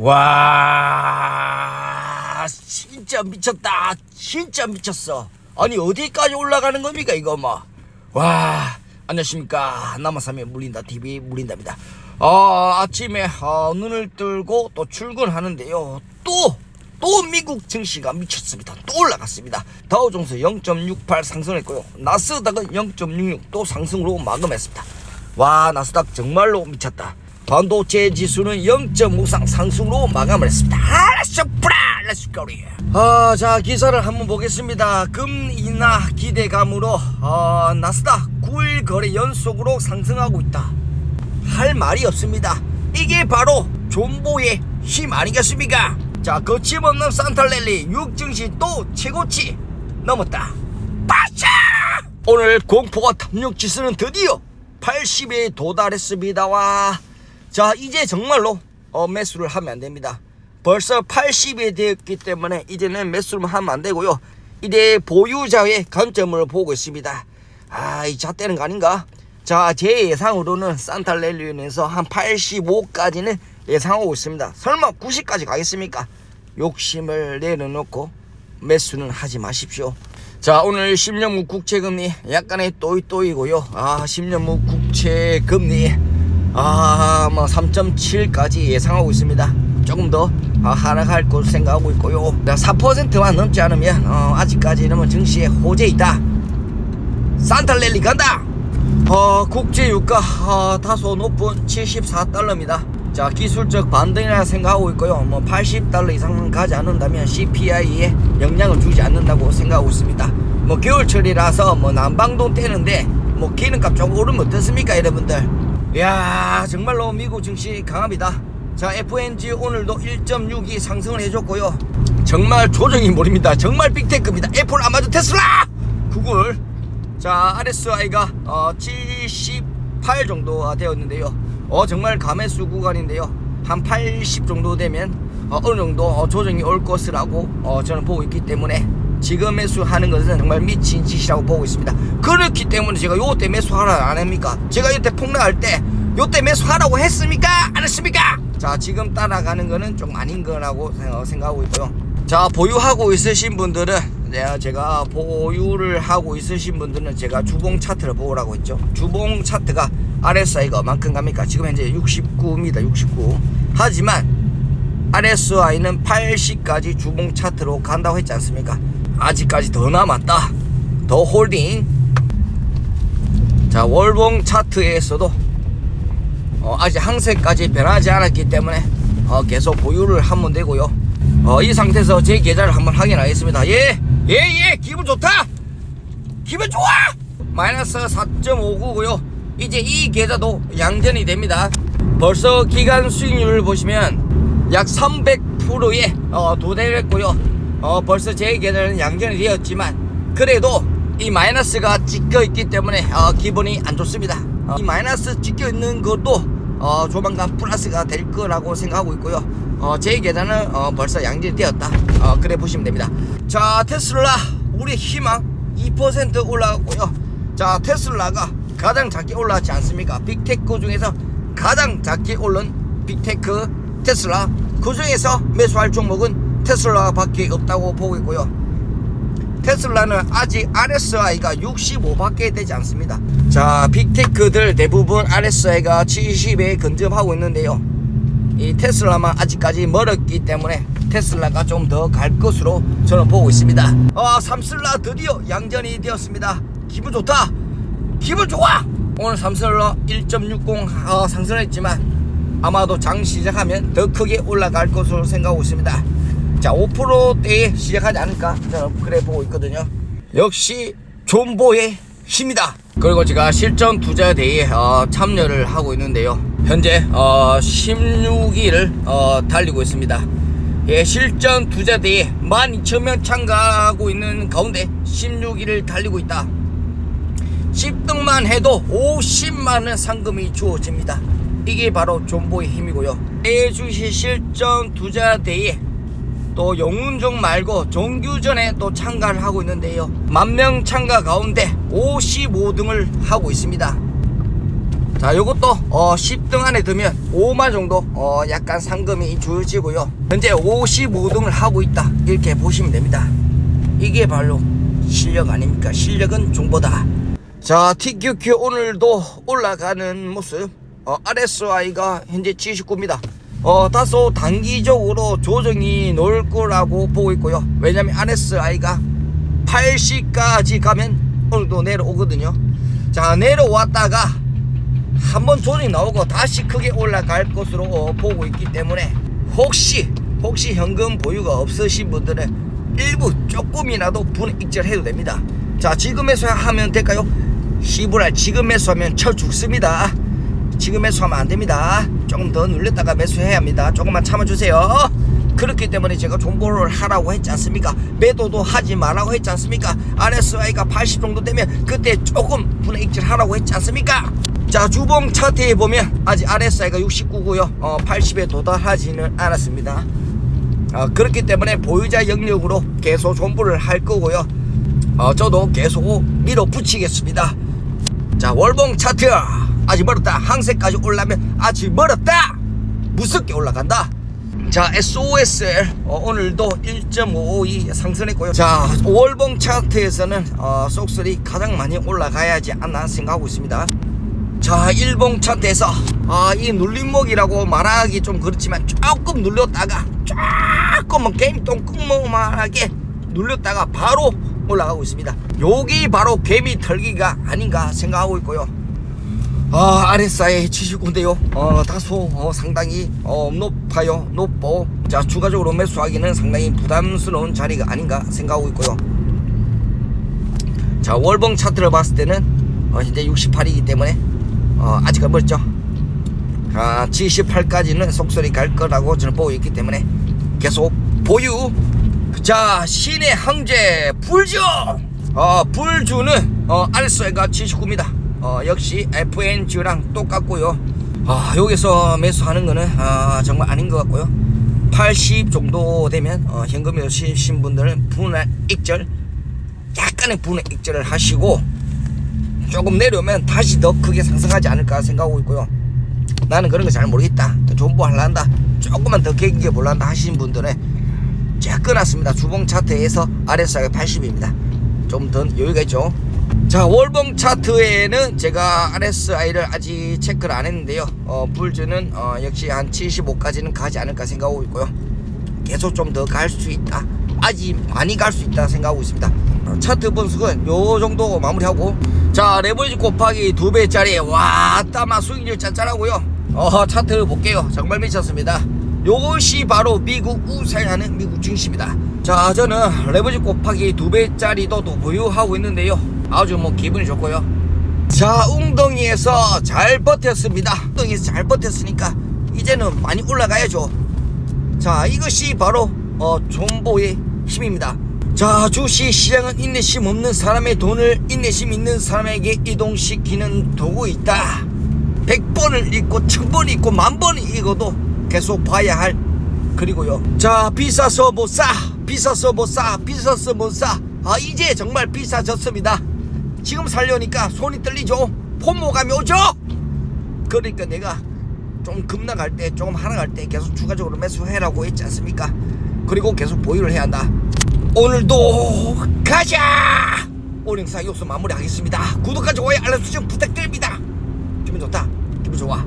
와 진짜 미쳤다 진짜 미쳤어 아니 어디까지 올라가는 겁니까 이거 뭐와 안녕하십니까 남아삼의 물린다 TV 물린답니다 어, 아침에 어, 눈을 뜨고 또 출근하는데요 또또 미국 증시가 미쳤습니다. 또 올라갔습니다. 다우종스 0.68 상승했고요. 나스닥은 0.66 또 상승으로 마감했습니다. 와 나스닥 정말로 미쳤다. 반도체 지수는 0.53 상승으로 마감을 했습니다. Let's bra Let's go리. 아, 자 기사를 한번 보겠습니다. 금리 인하 기대감으로 어, 나스닥 9일 거래 연속으로 상승하고 있다. 할 말이 없습니다. 이게 바로 존버의 힘 아니겠습니까? 자 거침없는 산타랠리 뉴욕증시 또 최고치 넘었다. 빠샤! 오늘 공포가 탐욕 지수는 드디어 80에 도달했습니다. 와. 자, 이제 정말로 어, 매수를 하면 안 됩니다. 벌써 80이 되었기 때문에 이제는 매수를 하면 안 되고요. 이제 보유자의 관점을 보고 있습니다. 아, 이 잣대는 거 아닌가? 자, 제 예상으로는 산탈렐리온에서 한 85까지는 예상하고 있습니다. 설마 90까지 가겠습니까? 욕심을 내려놓고 매수는 하지 마십시오. 자 오늘 10년무 국채금리 약간의 또이또이고요 아 10년무 국채금리 아뭐 3.7까지 예상하고 있습니다. 조금 더 아, 하락할 것으로 생각하고 있고요. 4%만 넘지 않으면 어, 아직까지는 뭐 증시에 호재이다. 산탈랠리 간다! 어, 국제유가 어, 다소 높은 74달러입니다. 자 기술적 반등이라 생각하고 있고요. 뭐 80달러 이상은 가지 않는다면 CPI에 영향을 주지 않는다고 생각하고 있습니다. 뭐 겨울철이라서 뭐 난방동 떼는데 뭐 기름값 조금 오르면 어떻습니까 여러분들 이야 정말로 미국 증시 강합니다. 자 FNG 오늘도 1.62 상승을 해줬고요. 정말 조정이 모릅니다. 정말 빅테크입니다. 애플 아마존 테슬라! 구글. 자 RSI가 어, 78 정도 되었는데요. 어 정말 감매수 구간인데요. 한 80 정도 되면 어, 느 정도 어, 조정이 올 것이라고 어, 저는 보고 있기 때문에 지금 매수하는 것은 정말 미친 짓이라고 보고 있습니다 그렇기 때문에 제가 요때 매수하라 안 합니까 제가 이때 폭락할 때 요때 매수하라고 했습니까 안 했습니까 자 지금 따라가는 거는 좀 아닌 거라고 생각하고 있고요 자 보유하고 있으신 분들은 네, 제가 보유를 하고 있으신 분들은 제가 주봉 차트를 보라고 했죠. 주봉 차트가 RSI가 얼만큼 갑니까? 지금 현재 69입니다. 69. 하지만 RSI는 80까지 주봉 차트로 간다고 했지 않습니까? 아직까지 더 남았다. 더 홀딩. 자, 월봉 차트에서도 어, 아직 항세까지 변하지 않았기 때문에 어, 계속 보유를 하면 되고요. 어, 이 상태에서 제 계좌를 한번 확인하겠습니다. 예! 예 예 기분 좋다 기분 좋아 마이너스 4.59고요 이제 이 계좌도 양전이 됩니다 벌써 기간 수익률을 보시면 약 300%에 어, 도달했고요. 어, 벌써 제 계좌는 양전이 되었지만 그래도 이 마이너스가 찍혀 있기 때문에 어, 기분이 안 좋습니다. 어, 이 마이너스 찍혀 있는 것도 어, 조만간 플러스가 될 거라고 생각하고 있고요. 어, 제 계좌는 어, 벌써 양질이 되었다. 어, 그래 보시면 됩니다. 자 테슬라 우리 희망 2% 올라갔고요. 자 테슬라가 가장 작게 올라왔지 않습니까? big tech 중에서 가장 작게 오른 big tech 테슬라. 그 중에서 매수할 종목은 테슬라 밖에 없다고 보고 있고요. 테슬라는 아직 RSI가 65밖에 되지 않습니다. 자 big tech들 대부분 RSI가 70에 근접하고 있는데요. 이 테슬라만 아직까지 멀었기 때문에 테슬라가 좀 더 갈 것으로 저는 보고 있습니다. 아 삼슬라 드디어 양전이 되었습니다. 기분 좋다. 기분 좋아! 오늘 삼슬라 1.60 어, 상승했지만 아마도 장 시작하면 더 크게 올라갈 것으로 생각하고 있습니다. 자 5%대에 시작하지 않을까 저는 그래 보고 있거든요. 역시 존보의 힘이다. 그리고 제가 실전 투자 대회에 어, 참여를 하고 있는데요. 현재 어, 16위를 어, 달리고 있습니다. 예, 실전 투자 대회 12,000명 참가하고 있는 가운데 16위를 달리고 있다. 10등만 해도 50만원 상금이 주어집니다 이게 바로 존보의 힘이고요. 내주시 실전 투자 대회 또 영운정 말고 정규전에 또 참가를 하고 있는데요. 만명 참가 가운데 55등을 하고 있습니다. 자 요것도 어 10등 안에 들면 5만 정도 어 약간 상금이 주어지고요. 현재 55등을 하고 있다. 이렇게 보시면 됩니다. 이게 바로 실력 아닙니까? 실력은 정보다. 자 TQQ 오늘도 올라가는 모습 어, RSI가 현재 79입니다. 어 다소 단기적으로 조정이 놓을 거라고 보고 있고요. 왜냐면 RSI가 80까지 가면 오늘도 내려오거든요. 자 내려왔다가 한번 조정이 나오고 다시 크게 올라갈 것으로 보고 있기 때문에 혹시 혹시 현금 보유가 없으신 분들은 일부 조금이라도 분해 익절해도 됩니다. 자 지금 매수하면 될까요? 시부랄 지금 매수하면 철 죽습니다 지금 매수하면 안됩니다. 조금 더 눌렸다가 매수해야 합니다. 조금만 참아주세요. 그렇기 때문에 제가 존버를 하라고 했지 않습니까? 매도도 하지 말라고 했지 않습니까? RSI가 80 정도 되면 그때 조금 분해 익절 하라고 했지 않습니까? 자 주봉 차트에 보면 아직 RSI가 69고요. 어, 80에 도달하지는 않았습니다. 어, 그렇기 때문에 보유자 영역으로 계속 존버를 할 거고요. 어, 저도 계속 밀어붙이겠습니다. 자 월봉 차트 아직 멀었다. 항세까지 올라면 아직 멀었다. 무섭게 올라간다. 자 SOSL 어, 오늘도 1.52 상승했고요. 자 5월봉 차트에서는 어, 속설이 가장 많이 올라가야지 않나 생각하고 있습니다. 자 일봉 차트에서 아, 이 눌림목이라고 말하기 좀 그렇지만 조금 눌렸다가 조금만 게임 똥구멍만하게 눌렸다가 바로 올라가고 있습니다. 여기 바로 개미 털기가 아닌가 생각하고 있고요 아, RSI 79인데요. 어, 다소 어, 상당히 어, 높아요. 높고 자 추가적으로 매수하기는 상당히 부담스러운 자리가 아닌가 생각하고 있고요. 자 월봉 차트를 봤을 때는 어, 현재 68이기 때문에 어, 아직은 멀죠. 아, 78까지는 속설이 갈 거라고 저는 보고 있기 때문에 계속 보유. 자 신의 황제 불주. 어, 불주는 어, RSI가 79입니다. 어, 역시 FNG랑 똑같고요. 아, 여기서 매수하는 거는 아, 정말 아닌 것 같고요. 80 정도 되면 어, 현금이 오신 분들은 분할 익절 약간의 분할 익절을 하시고 조금 내려오면 다시 더 크게 상승하지 않을까 생각하고 있고요. 나는 그런 거 잘 모르겠다. 더 존버 할란다. 조금만 더 개기게 볼란다 하시는 분들은 제가 끊었습니다. 주봉 차트에서 RSI가 80입니다. 좀 더 여유가 있죠 자 월봉 차트에는 제가 RSI를 아직 체크를 안 했는데요. 어, 불주는 어, 역시 한 75까지는 가지 않을까 생각하고 있고요. 계속 좀 더 갈 수 있다. 아직 많이 갈 수 있다 생각하고 있습니다. 어, 차트 분석은 요 정도 마무리하고. 자 레버리지 곱하기 두 배짜리. 와 따마 수익률 짠짠하고요. 어 차트 볼게요. 정말 미쳤습니다. 요것이 바로 미국 우세하는 미국 증시입니다. 자 저는 레버리지 곱하기 두 배짜리도 또 보유하고 있는데요 아주 뭐 기분이 좋고요. 자 웅덩이에서 잘 버텼습니다. 웅덩이에서 잘 버텼으니까 이제는 많이 올라가야죠. 자 이것이 바로 어, 존보의 힘입니다. 자 주식 시장은 인내심 없는 사람의 돈을 인내심 있는 사람에게 이동시키는 도구 있다. 100번을 읽고 1000번을 읽고 만번을 읽어도 계속 봐야 할 그리고요. 자 비싸서 못사 비싸서 못사 비싸서 못사. 아 이제 정말 비싸졌습니다 지금 살려니까 손이 떨리죠? 폼모감이 오죠? 그러니까 내가 좀 급락할 때 조금 하락할 때 계속 추가적으로 매수해라고 했지 않습니까? 그리고 계속 보유를 해야 한다. 오늘도 가자! 오늘 영상 여기서 마무리하겠습니다. 구독과 좋아요 알람 설정 부탁드립니다. 기분 좋다? 기분 좋아